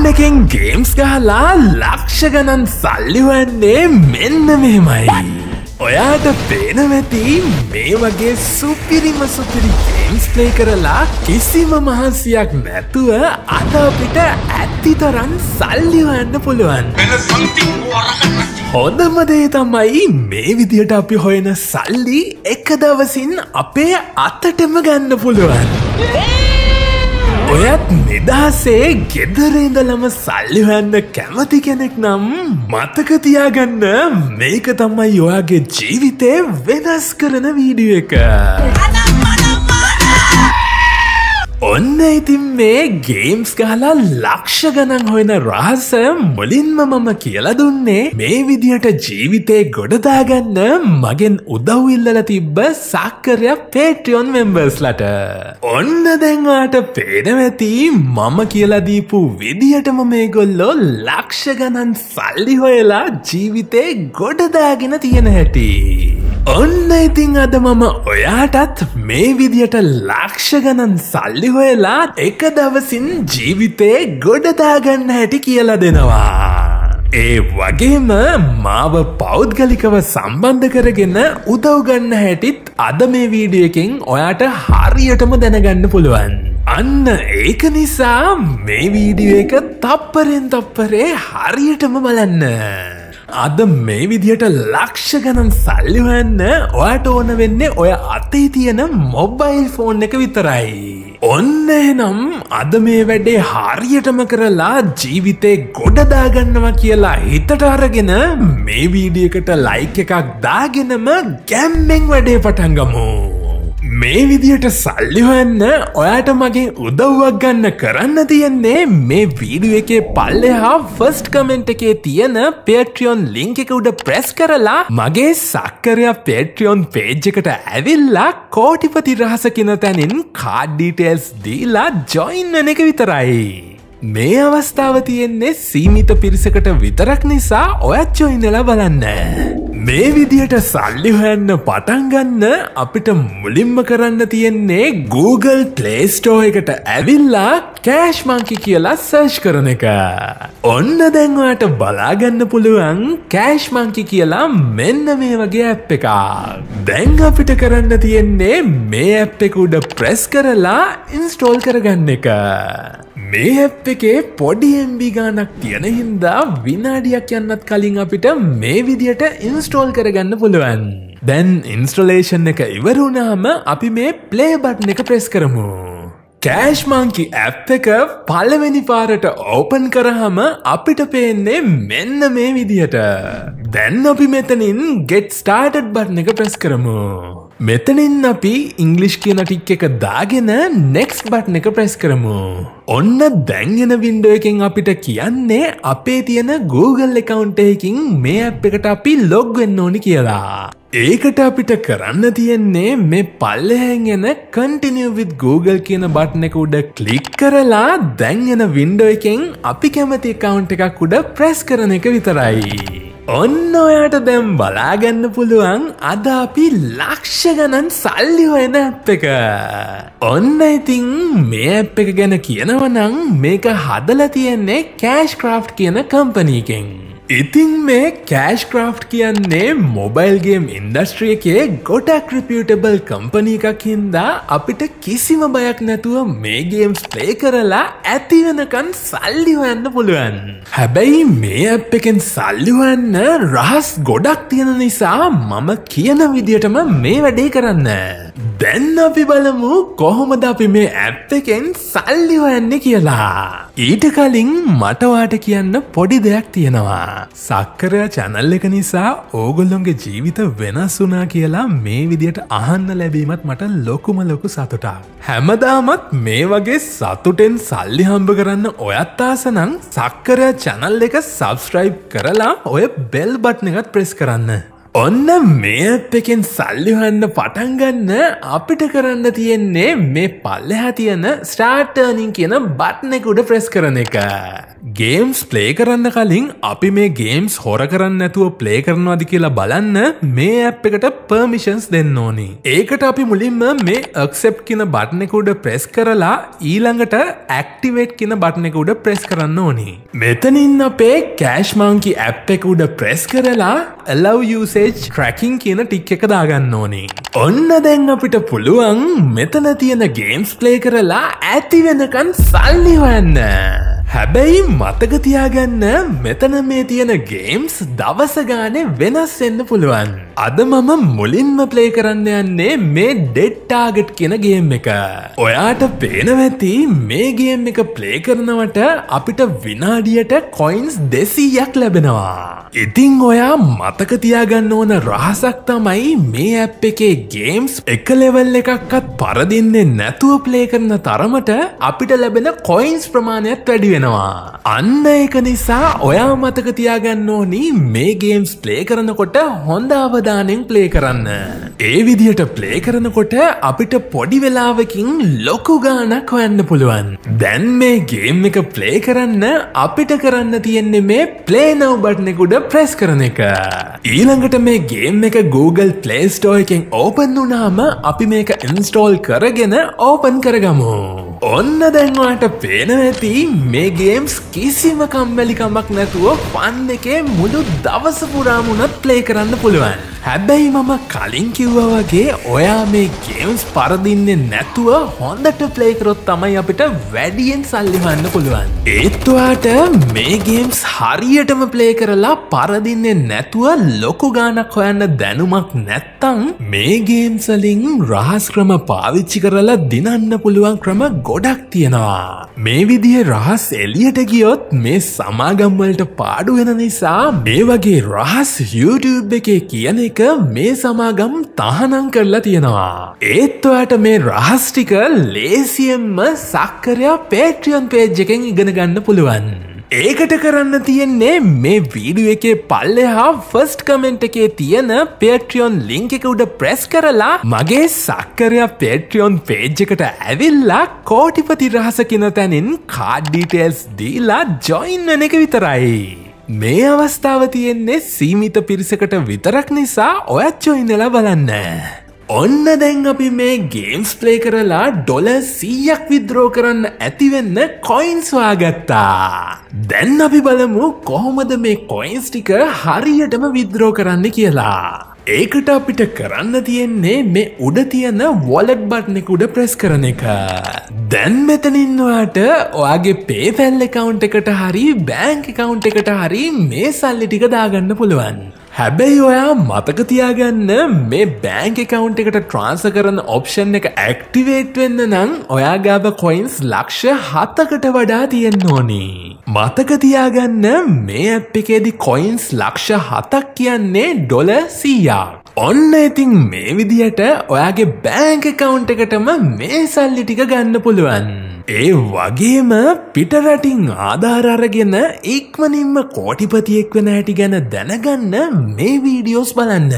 Phone එකෙන් games ගහලා ලක්ෂ ගණන් සල්ලි වන්නේ මෙන්න මෙහෙමයි. ඔයාට පේනවැති මේ වගේ සුපිරිම සුපිරි ගේම්ස් ප්ලේ කරලා කිසිම මහන්සියක් නැතුව අද අපිට ඇත්ති තරන් සල්ලි හොයන්න පුළුවන්. හොඳම දේ තමයි මේ විදියට අපි හොයන සල්ලි එක දවසින් අපේ අත්තටම ගන්න පුළුවන්. ඔයත් නිදහසේ ගෙදරඉඳලම සල්ලි හොයන්න කැමති කෙනෙක් නම් මතකතියාගන්න මේක තමයි ඔයාගේ ජීවිතය වෙනස් කරන වීඩිය එක. ඔන්න ඉතින් මේ ගේම්ස් ගහලා ලක්ෂ ගණන් හොයන රහස මුලින්ම මම කියලා දුන්නේ මේ විදිහට ජීවිතේ ගොඩදාගන්න මගෙන් උදව්ඉල්ලල තිබ්බ සක්කරයක් පේට්‍රියොන් මෙම්බර්ස්ලට. ඔන්න දැන්වාට පේනවැති මම කියලදීපු විදිහටම මේ ගොල්ලෝ ලක්ෂ ගණන් සල්ලි හොයලා ජීවිතේ ගොඩදාගෙන තියෙන හැටි. ඔන්න ඉතිං අද මම ඔයාටත් මේ විදියට ලක්ෂ ගණන් සල්ලි හොයලා එක දවසින් ජීවිතේ ගොඩදාගන්න හැටි කියලා දෙනවා. ඒ වගේම මාව පෞද්ගලිකව සම්බන්ධ කරගෙන උදව්ගන්න හැටිත් අද මේ වීඩියකින් ඔයාට හරියටම දැනගන්න පුළුවන්. අන්න ඒක නිසා මේ වීඩියෝ එක තප්පරෙන් තප්පරේ හරියටම බලන්න. අද මේ විදිහට ලක්ෂ ගණන් සල්ලි හොයන්න ඔයාට ඕන වෙන්නේ ඔය අතේ තියෙන මොබ්බයිල් ෆෝන් එක විතරයි. ඔන්න එනම් අද මේ වැඩේ හරියටම කරලා ජීවිතේ ගොඩදාගන්නවා කියලා හිතට අරගෙන මේ වීඩියකට ලයික් එකක් දාගෙනම ගැම්මෙන් වැඩේ පටන්ගමු. මේ විදියට සල්ලි හොයන්න ඔයාට මගේ උදව්වක් ගන්න කරන්න තියෙන්නේ මේ වීඩිය එකේ පල්ලෙහා ෆස්ට් කමෙන්ට් එකේ තියෙන පේට්‍රියෝන් ලිංක එක උඩ ප්‍රෙස් කරලා මගේ සක්කරයක් පේට්‍රියෝන් පේජ් එකට ඇවිල්ලා කෝටිපති රහස කෙන තැනින් කාඩ්ඩීටේල්ස් දීලා ජොයින් වන එක විතරයි. මේ අවස්ථාව තියෙන්නේ සීමිත පිරිසකට විතරක් නිසා ඔයත් ජොයිනලා බලන්න. මේ විදියට සල්ලි හොයන්න පටන්ගන්න අපිට මුලින්ම කරන්න තියෙන්නේ Google Playස්ටෝ එකට ඇවිල්ලා කෑෂ් මංකි කියලා සර්ච් කරන එක. ඔන්න දැන්වාට බලාගන්න පුළුවන් කෑෂ් මංකි කියලා මෙන්න මේ වගේ ඇප් එක. දැන් අපිට කරන්න තියෙන්නේ මේ ඇප් එක උඩ ප්‍රෙස් කරලා ඉන්ස්ටෝල් කරගන්න එක. මේ ඇප් එකේ පොඩි එම්බි ගානක් තියෙන හින්දා විනාඩියක් යන්නත් කලින් අපිට මේ විදියට ඉන්ස්ටෝල් කරගන්න පුළුවන්. දැන් ඉන්ස්ටලේෂන් එක ඉවරුණාම අපි මේ ප්ලේ බට්න එක ප්‍රෙස් කරමු. කෑෂ් මංකි ඇප් එක පලවෙනි පාරට ඕපන් කරහම අපිට පේන්නේ මෙන්න මේ විදිහට. දැන් අපි මෙතනින් ගෙට් ස්ටාර්ටඩ් බට්න එක ප්‍රෙස් කරමු. මෙතනින් අපි ඉංගලිෂ් කියන ටික් එක දාගෙන නෙක්ස් බට්න එක ප්‍රෙස් කරමු. ඔන්න දැන්ගෙන වින්ඩෝ එකෙන් අපිට කියන්නේ අපේ තියෙන Google එකකවුන්ට එකින් මේ ඇප් එකට අපි ලොග්වෙන්න ඕනි කියලා. ඒකට අපිට කරන්න තියෙන්නේ මේ පල්ලහැන් එන කටිනියවිත් Google කියන බට්න එක උඩ කලික් කරලා දැන්ගෙන වින්ඩෝ එකෙන් අපි කැමති කවුන්් එකක් උඩ ප්‍රෙස් කරන එක විතරයි. ඔන්න ඔයාට දැම් බලාගන්න පුළුවන් අද අපි ලක්ෂ ගණන් සල්ලි හොයන ඇප් එක. ඔන්න ඉතිං මේ ඇප් එක ගැන කියනවනං මේක හදල තියෙන්නේ කෑෂ් ක්‍රාෆ් කියන කම්පනීකෙන්. ඉතින් මේ කෑෂ් ක්‍රාෆ් කියන්නේ මොබයිල්ගේම් ඉන්ඩස්ට්‍රිය එකේ ගොඩක් රිපියටබල් කම්පනී එකක් හින්දා අපිට කිසිම බයක් නැතුව මේ ගේම්ස් ප්ලේ කරලා ඇතිවෙනකන් සල්ලි හොයන්න පුළුවන්. හැබැයි මේ ඇප් එකෙන් සල්ලි හොයන්න රහස් ගොඩක් තියෙන නිසා මම කියන විදියටම මේ වැඩේ කරන්න. දැන් අපි බලමු කොහොමද අපි මේ ඇප් එකෙන් සල්ලි හොයන්න කියලා. ඊට කලින් මටවාට කියන්න පොඩි දෙයක් තියෙනවා. සක්කරය චැනල් එක නිසා ඕගොල්ලොන්ගේ ජීවිත වෙනස් වනා කියලා මේ විදියට අහන්න ලැබීමත් මට ලොකුම ලොකු සතුටා. හැමදාමත් මේ වගේ සතුටෙන් සල්ලි හම්බ කරන්න ඔයත් ආසනං සක්කරය චැනල් එක සබස්ක්‍රයිබ් කරලා ඔය බෙල් බට්න එකත් ප්‍රෙස් කරන්න. ඔන්න මේ ඇප් එකෙන් සල්ලිහන්න පටන්ගන්න අපිට කරන්න තියෙන්නේ මේ පල්ල හැතියන ස්ටාර්ටර්නින් කියන බට්නෙකුඩ ප්‍රෙස් කරන එක. ගේම්ස් ප්ලේ කරන්න කලින් අපි මේ ගේම්ස් හොර කරන්න නැතුව ප්ලේ කරනවාද කියලා බලන්න මේ ඇප් එකට පර්මිෂන්ස් දෙන්න ඕනි. ඒකට අපි මුලින්ම මේ අක්සෙප් කියන බට්නෙකුඩ ප්‍රෙස් කරලා ඊළඟට ඇක්ටිවේට් කියන බට්නෙකුඩ ප්‍රෙස් කරන්න ඕනි. මෙතනින් අපේ කෑශ්මංකි ඇප් එක උඩ ප්‍රෙස් කරලා allow usage tracking කියන ටික් එක දාගන්න ඕනේ. ඔන්න දැන් අපිට පුළුවන් මෙතන තියෙන ගේම්ස් ප්ලේ කරලා ඇති වෙනකන් සල්ලි හොයන්න. හැබැයි මතකතියාගන්න මෙතන මේ තියෙන ගේම්ස් දවස ගානේ වෙනස් වෙන්න පුළුවන්. අද මම මුලින්ම ප්ලේ කරන්න යන්නේ මේ ඩෙට්ටාගට් කියන ගේම් එක. ඔයාට පේනවැති මේ ගේම් එක ප්ලේ කරනවට අපිට විනාඩියට කොයින්ස් දෙසීයක් ලැබෙනවා. ඉතිං ඔයා මතකතියාගන්න ඕන රහසක් තමයි මේ ඇප් එකේ ගේම්ස් එක ලෙවල් එකක්කත් පරදින්නේ නැතුව ප්ලේ කරන තරමට අපිට ලැබෙන කොයින්ස් ප්‍රමාණයක් වැඩි වෙනවා. අන්න එක නිසා ඔයා මතකතියාගන්න ඕනි මේ ගේම්ස් ප්ලේ කරනකොට හොඳ අවධානෙන් ප්ලේ කරන්න. ඒ විදිහට ප්ලේ කරනකොට අපිට පොඩි වෙලාවකින් ලොකු ගානක් හොයන්න පුළුවන්. දැන් මේ ගේම් එක ප්ලේ කරන්න අපිට කරන්න තියෙන්නේ මේ ප්ලේනව් බට්නෙකුඩ ප්‍රෙස් කරන එක. ඊළඟට මේ ගේම් එක Google Play Store එකෙන් ඕපන් වුනාම අපි මේක ඉන්ස්ටෝල් කරගෙන ඕපන් කරගමු. ඔන්න දැන්වාට පේන ඇති මේ ගේම්ස් කිසිම කම්මැලිකමක් නැතුව පන් එකේ මුළු දවස පුරාමුණත් ප්ලේ කරන්න පුළුවන්. හැබැයි මම කලින් කිව්වා වගේ ඔයා මේ ගේම්ස් පරදින්නේ නැතුව හොඳට ප්ලේකරොත් තමයි අපිට වැඩියෙන් සල්ලිහන්න පුළුවන්. ඒත්තුවාට මේ ගේම්ස් හරියටම ප්ලේ කරලා පරදින්නේ නැතුව ලොකු ගානක් හොයන්න දැනුමක් නැත්තං මේ ගේම්සලින් රහස් ක්‍රම පාවිච්චි කරලා දිනන්න පුළුවන් ක්‍රම ගොඩක් තියෙනවා. මේ විදිහ රහස් එලියට ගියොත් මේ සමාගම්වලට පාඩු වෙන නිසා මේ වගේ රහස් YouTube එකේ කියන එක මේ සමාගම් තහනම් කරලා තියෙනවා. ඒත් ඔයාට මේ රහස්ටික ලේසියෙන්ම සක්කරයා පේට්‍රියන් පේජ් එකෙන් ඉගෙන ගන්න පුළුවන්. ඒකට කරන්න තියෙන්නේ මේ වීඩියෝ එකේ පල්ලෙහා ෆස්ට් කමෙන්ට් එකේ තියෙන පේට්‍රියොන් ලිංක් එක උඩ ප්‍රෙස් කරලා මගේ සක්කරයා පේට්‍රියොන් පේජ් එකට ඇවිල්ලා කෝටිපති රහස කියන තැනින් කාඩ් ඩීටේල්ස් දීලා ජොයින් වෙන එක විතරයි. මේ අවස්ථාව තියෙන්නේ සීමිත පිරිසකට විතරක් නිසා ඔයත් ජොයිනලා බලන්න. ඔන්න දැන් අපි මේ ගේම්ස් ප්ලේ කරලා ඩොල සීයක් විද්‍රෝ කරන්න ඇතිවෙන්න කොයින්ස්වා ගත්තා. දැන් අපි බලමු කොහොමද මේ කොයින්ස් ටික හරියටම විද්‍රෝ කරන්න කියලා. ඒකට අපිට කරන්න තියෙන්නේ මේ උඩ තියෙන වොලට් බට්නෙකුඩ ප්‍රෙස් කරන එක. දැන් මෙතනින්වාට ඔයාගේ පේපැල් එකකවුන්් එකට හරි බෑංක එකකවුන්් එකට හරි මේ සල්ලි ටික දාගන්න පුළුවන්. හැබැයි ඔයා මතකතියාගන්න මේ බෑංක එකකවුන්් එකට ට්‍රන්ස කරන ඔප්ෂන් එක ඇක්ටිවේට් වෙන්න නම් ඔයා ගාබ කොයින්ස් ලක්ෂ හත්තකට වඩා තියෙන්න ඕනි. මතකතියාගන්න මේ ඇප් එකේදි කොයින්ස් ලක්ෂ හතක් කියන්නේ ඩොල සීයා. ඔන්න ඉතින් මේ විදිහට ඔයාගේ බෑංක කවුන්් එකටම මේ සල්ලි ටික ගන්න පුළුවන්. ඒ වගේම පිටරටින් ආධාරරගෙන ඉක්මනින්ම කෝටිපතියෙක් වෙන හැටි ගැන දැනගන්න මේ වීඩියෝස් බලන්න.